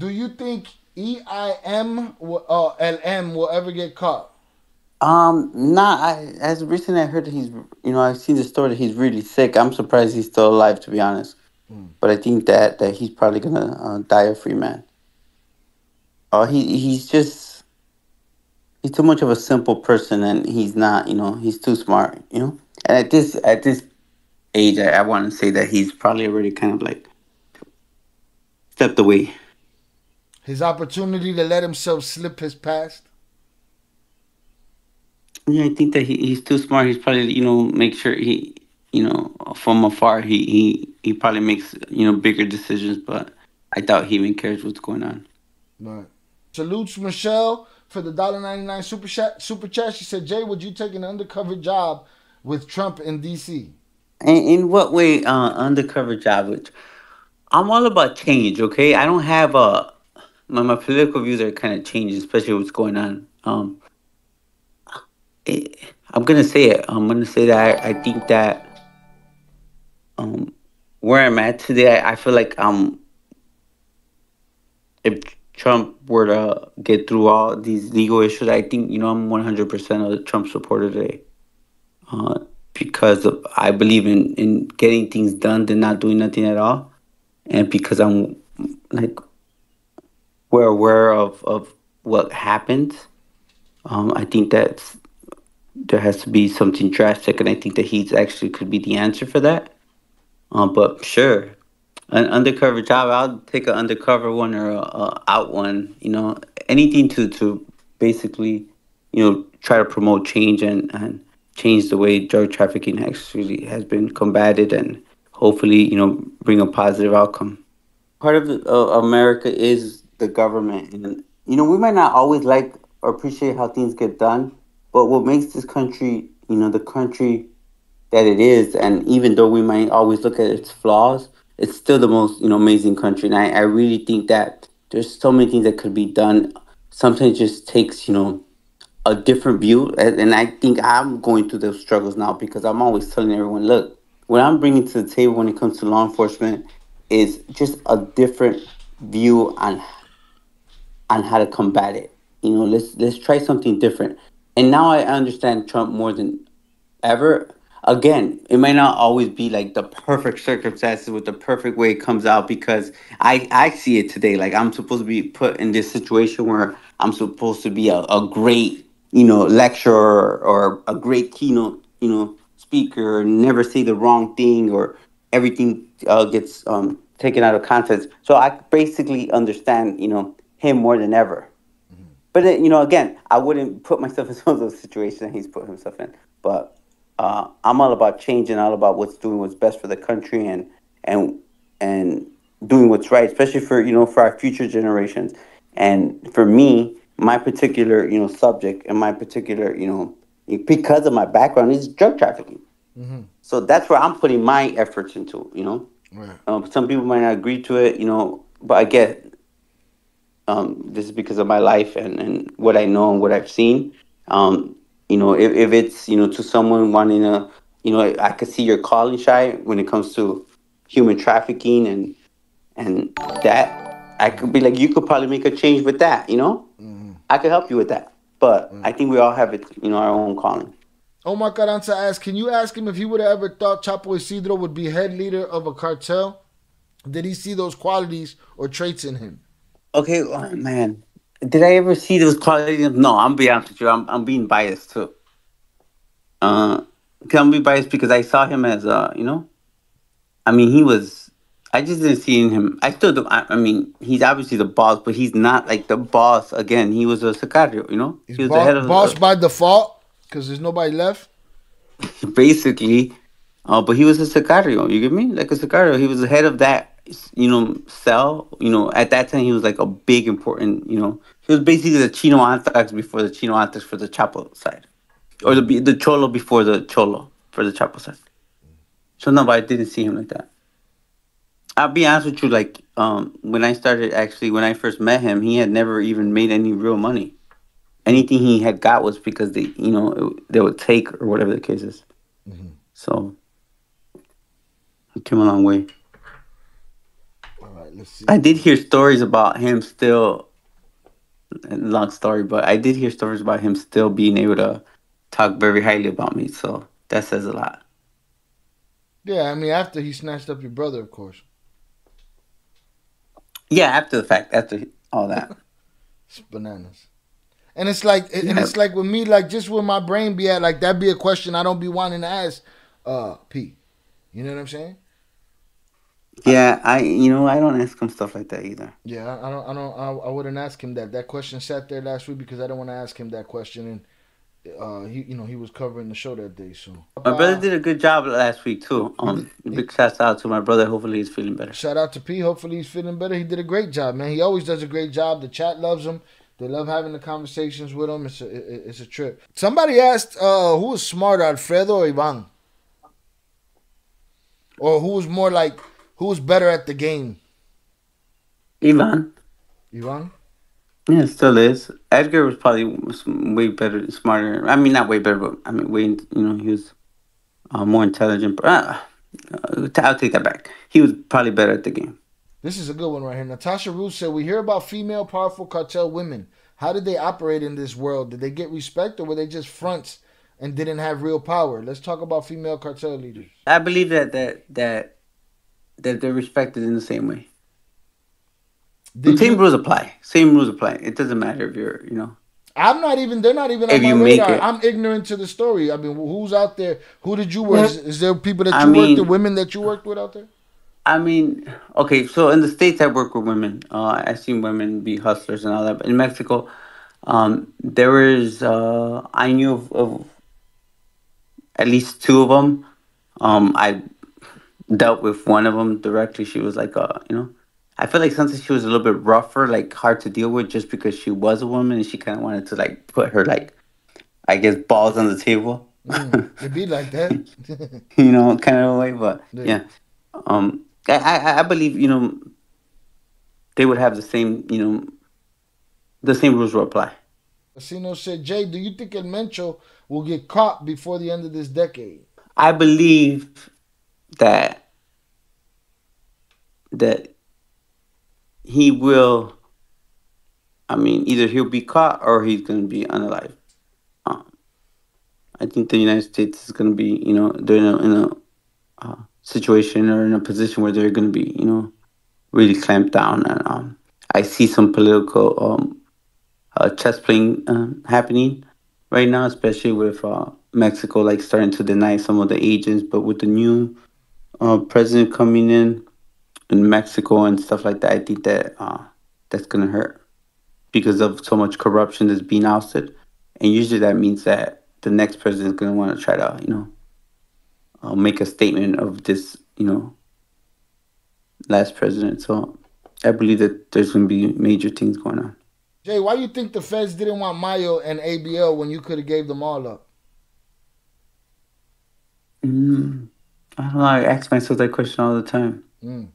Do you think EIM will, uh, LM will ever get caught? Um, nah. I as recently I heard that he's, you know, I've seen the story that he's really sick. I'm surprised he's still alive, to be honest. But I think that that he's probably gonna uh, die a free man. Uh, he he's just he's too much of a simple person, and he's not. You know, he's too smart. You know, and at this at this age, I, I want to say that he's probably already kind of like stepped away. His opportunity to let himself slip his past. Yeah, I think that he, he's too smart. He's probably you know make sure he you know from afar he he he probably makes you know bigger decisions, but I doubt he even cares what's going on. Right. Salutes Michelle for the $1.99 super chat. Super chat. She said, Jay, would you take an undercover job with Trump in D.C.? In, in what way uh, undercover job? Which I'm all about change. Okay, I don't have a my, my political views are kind of changing, especially what's going on. Um, it, I'm gonna say it. I'm gonna say that I, I think that um, where I'm at today, I, I feel like um, if Trump were to get through all these legal issues, I think you know I'm 100% a Trump supporter today. Uh, because of, I believe in in getting things done than not doing nothing at all, and because I'm like we're aware of of what happened. Um, I think that there has to be something drastic, and I think that he's actually could be the answer for that. Um, but sure, an undercover job, I'll take an undercover one or a, a out one. You know, anything to to basically, you know, try to promote change and and change the way drug trafficking actually has been combated, and hopefully, you know, bring a positive outcome. Part of uh, America is the government, and you know, we might not always like or appreciate how things get done, but what makes this country, you know, the country that it is, and even though we might always look at its flaws, it's still the most you know amazing country. And I, I really think that there's so many things that could be done. Sometimes it just takes you know a different view, and, and I think I'm going through those struggles now because I'm always telling everyone, look, what I'm bringing to the table when it comes to law enforcement is just a different view on on how to combat it. You know, let's let's try something different. And now I understand Trump more than ever again, it might not always be like the perfect circumstances with the perfect way it comes out because I I see it today. Like I'm supposed to be put in this situation where I'm supposed to be a, a great, you know, lecturer or a great keynote, you know, speaker, never say the wrong thing or everything uh, gets um, taken out of context. So I basically understand, you know, him more than ever. But then, you know, again, I wouldn't put myself in some of those situations that he's put himself in. But uh, I'm all about changing, all about what's doing what's best for the country and and and doing what's right, especially for you know for our future generations. And for me, my particular you know subject and my particular you know because of my background is drug trafficking. Mm-hmm. So that's where I'm putting my efforts into. You know, right. um, some people might not agree to it. You know, but I get um, this is because of my life and, and what I know and what I've seen. Um, you know, if, if it's, you know, to someone wanting to, you know, I could see your calling Chi when it comes to human trafficking and and that I could be like, you could probably make a change with that, you know? Mm-hmm. I could help you with that. But mm-hmm. I think we all have it, you know, our own calling. Omar Carranza asked, can you ask him if he would have ever thought Chapo Isidro would be head leader of a cartel? Did he see those qualities or traits in him? Okay, oh, man. Did I ever see those qualities? No, I'm be honest with you. I'm I'm being biased too. Uh, can be biased because I saw him as uh, you know, I mean, he was. I just didn't see in him. I still do. I, I mean, he's obviously the boss, but he's not like the boss. Again, he was a sicario. You know, he's he was boss, the head of the boss the, by default because there's nobody left. Basically, uh, but he was a sicario. You get me? Like a sicario. He was the head of that you know, cell. you know, at that time he was like a big important, you know, he was basically the Chino Anthrax before the Chino Anthrax for the Chapo side, or the the Cholo before the Cholo for the Chapo side. So no, but I didn't see him like that. I'll be honest with you, like um, when I started actually when I first met him, he had never even made any real money. Anything he had got was because they, you know, it, they would take or whatever the case is. Mm-hmm. So, he came a long way. I did hear stories about him still. Long story, but I did hear stories about him still being able to talk very highly about me. So that says a lot. Yeah, I mean, after he snatched up your brother, of course. Yeah, after the fact, after all that. it's bananas. And it's like, and it's like with me, like just where my brain be at, like that be a question I don't be wanting to ask, uh, P. You know what I'm saying? Yeah, I, you know, I don't ask him stuff like that either. Yeah, I don't, I don't, I, I wouldn't ask him that. That question sat there last week because I don't want to ask him that question, and uh, he, you know, he was covering the show that day. So my brother did a good job last week too. Um, big shout out to my brother. Hopefully he's feeling better. Shout out to P. Hopefully he's feeling better. He did a great job, man. He always does a great job. The chat loves him. They love having the conversations with him. It's a, it's a trip. Somebody asked, uh, who was smarter, Alfredo or Ivan? Or who was more like, who was better at the game? Ivan. Ivan. Yeah, still is. Edgar was probably way better, smarter. I mean, not way better, but I mean, way you know he was uh, more intelligent. Uh, I'll take that back. He was probably better at the game. This is a good one right here. Natasha Roos said, "We hear about female powerful cartel women. How did they operate in this world? Did they get respect, or were they just fronts and didn't have real power?" Let's talk about female cartel leaders. I believe that that that that they're respected in the same way. Did same you, rules apply. Same rules apply. It doesn't matter if you're, you know. I'm not even. They're not even If on my radar. I'm ignorant to the story. I mean, who's out there? Who did you work? Is, is there people that you I mean, worked with, women that you worked with out there? I mean, okay. So in the states, I work with women. Uh, I've seen women be hustlers and all that. But in Mexico, um, there was. Uh, I knew of, of at least two of them. Um, I dealt with one of them directly. She was like, uh, you know I feel like sometimes she was a little bit rougher, like hard to deal with, just because she was a woman and she kind of wanted to like put her like, I guess, balls on the table. Mm, it'd be like that, you know, kind of a way. But yeah, yeah. um, I, I I believe you know they would have the same you know the same rules will apply. Casino said, Jay, do you think El Mencho will get caught before the end of this decade? I believe that that he will. I mean, either he'll be caught or he's going to be unalive. Um, I think the United States is going to be, you know, they're in a, in a uh, situation or in a position where they're going to be, you know, really clamped down. And um, I see some political um, uh, chess playing uh, happening right now, especially with uh, Mexico like starting to deny some of the agents. But with the new uh, president coming in, in Mexico and stuff like that, I think that uh, that's gonna hurt because of so much corruption that's being ousted, and usually that means that the next president is gonna want to try to, you know, uh, make a statement of this, you know, last president. So I believe that there's gonna be major things going on. Jay, why do you think the feds didn't want Mayo and ABL when you could have gave them all up? Mm, I don't know. I ask myself that question all the time. Mm.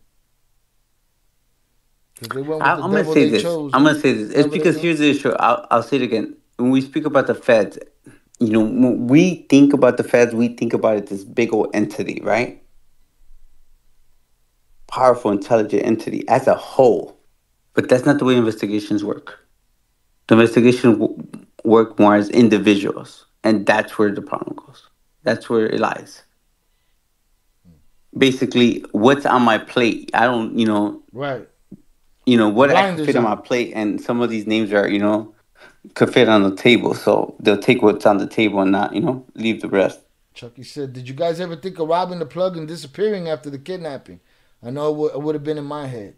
I, am gonna say this. Chose, I'm gonna say this. It's because here's the issue. I'll, I'll say it again. When we speak about the feds, you know, when we think about the feds, we think about it this big old entity, right? Powerful, intelligent entity as a whole. But that's not the way investigations work. The investigation w- work more as individuals, and that's where the problem goes. That's where it lies. Basically, what's on my plate? I don't, you know, right you know what I can fit on my plate, and some of these names are you know could fit on the table, so they'll take what's on the table and not you know leave the rest. Chucky said, "Did you guys ever think of robbing the plug and disappearing after the kidnapping? I know it, w- it would have been in my head."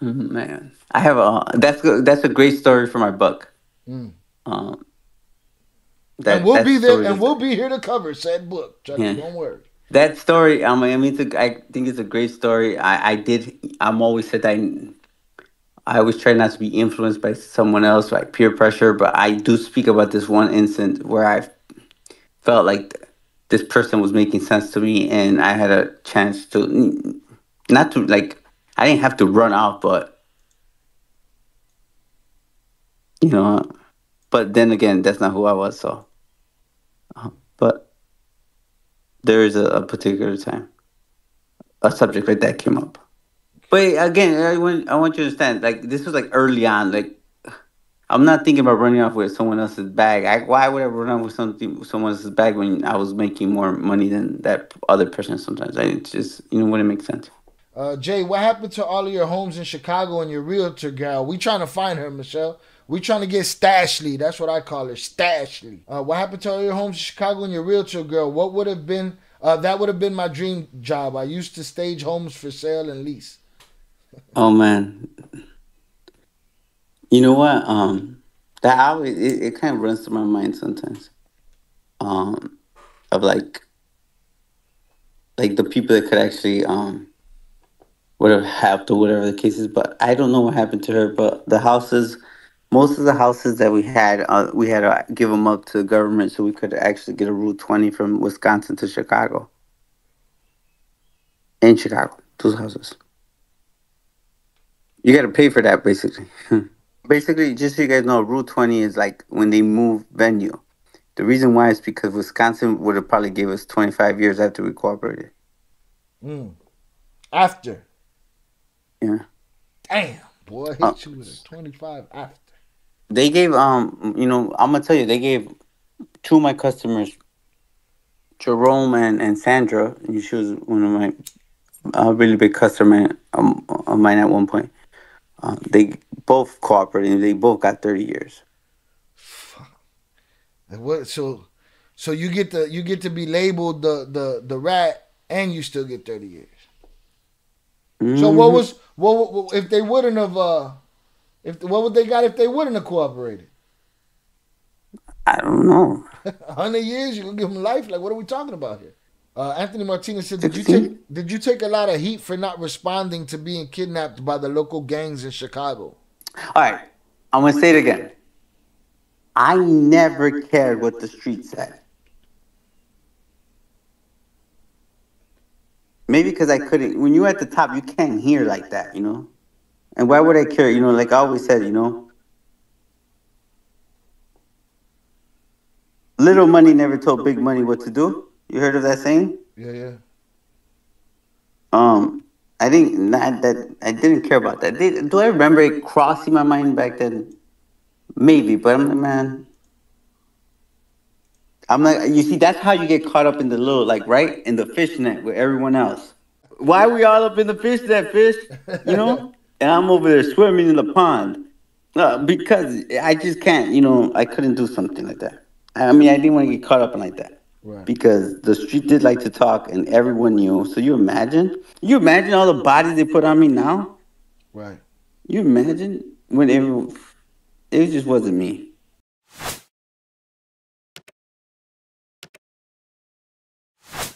Mm-hmm, man, I have a that's that's a great story for my book. Mm. Um, that, and we'll be there, and we'll be here to cover said book. Chucky, yeah. don't worry. That story, I mean, I mean, it's a, I think it's a great story. I, I did. I'm always said I. I always try not to be influenced by someone else, like peer pressure. But I do speak about this one incident where I felt like this person was making sense to me, and I had a chance to, not to like, I didn't have to run out, but you know, but then again, that's not who I was. So, but there is a, a particular time a subject like that came up. But again, I want, I want you to understand, like this was like early on. Like I'm not thinking about running off with someone else's bag. I, why would I run off with something someone else's bag when I was making more money than that other person? Sometimes I just you know wouldn't make sense. Uh, Jay, what happened to all of your homes in Chicago and your realtor gal? We trying to find her, Michelle. We trying to get Stashly. That's what I call her, Stashly. Uh, what happened to all your homes in Chicago and your realtor girl? What would have been? Uh, that would have been my dream job. I used to stage homes for sale and lease. Oh man, you know what? Um, that always it, it kind of runs through my mind sometimes. Um, of like, like the people that could actually um, would have helped or whatever the case is. But I don't know what happened to her. But the houses, most of the houses that we had, uh, we had to give them up to the government so we could actually get a Rule Twenty from Wisconsin to Chicago. In Chicago, those houses. You got to pay for that, basically. basically, just so you guys know, Rule 20 is like when they move venue. The reason why is because Wisconsin would have probably gave us 25 years after we cooperated. Mm. After. Yeah. Damn, boy, I hit uh, you with 25 after. They gave, um, you know, I'm going to tell you, they gave two of my customers, Jerome and, and Sandra, and she was one of my a really big customer um, of mine at one point. Um, they both cooperated. They both got thirty years. What? So, so you get to you get to be labeled the the the rat, and you still get thirty years. Mm-hmm. So what was what, what if they wouldn't have uh if what would they got if they wouldn't have cooperated? I don't know. Hundred years, you gonna give them life? Like what are we talking about here? Uh, Anthony Martinez said, "Did you take did you take a lot of heat for not responding to being kidnapped by the local gangs in Chicago?" All right, I'm gonna say it again. I never cared what the street said. Maybe because I couldn't. When you're at the top, you can't hear like that, you know. And why would I care? You know, like I always said, you know, little money never told big money what to do. You heard of that saying? Yeah, yeah. Um, I think not that I didn't care about that. Did, do I remember it crossing my mind back then? Maybe, but I'm like, man. I'm like, you see, that's how you get caught up in the little, like, right in the fish net with everyone else. Why are we all up in the fish net, fish? You know, and I'm over there swimming in the pond. Uh, because I just can't, you know, I couldn't do something like that. I mean, I didn't want to get caught up in like that. Right. Because the street did like to talk and everyone knew. So you imagine? You imagine all the bodies they put on me now? Right. You imagine when it, it just wasn't me.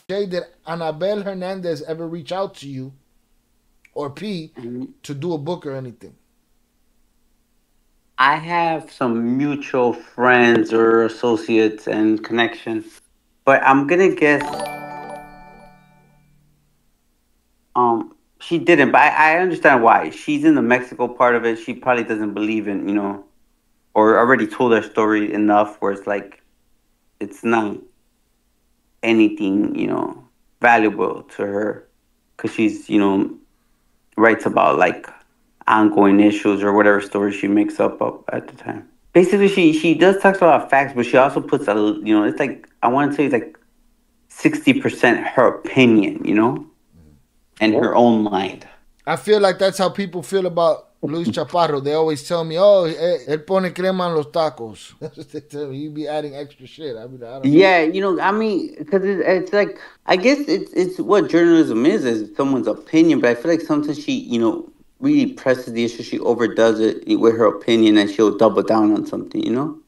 Jay, did Anabel Hernandez ever reach out to you or P mm-hmm. to do a book or anything? I have some mutual friends or associates and connections but I'm gonna guess. Um, she didn't, but I, I understand why. She's in the Mexico part of it. She probably doesn't believe in, you know, or already told her story enough where it's like, it's not anything, you know, valuable to her, because she's, you know, writes about like ongoing issues or whatever story she makes up, up at the time. Basically she she does talk about facts, but she also puts a you know it's like I want to say it's like sixty percent her opinion, you know, and her own mind. I feel like that's how people feel about Luis Chaparro. They always tell me, "Oh, eh, él pone crema en los tacos." You be adding extra shit. I mean, I yeah, know. you know, I mean, because it's, it's like I guess it's it's what journalism is is someone's opinion, but I feel like sometimes she, you know, really presses the issue. She overdoes it with her opinion, and she'll double down on something. You know.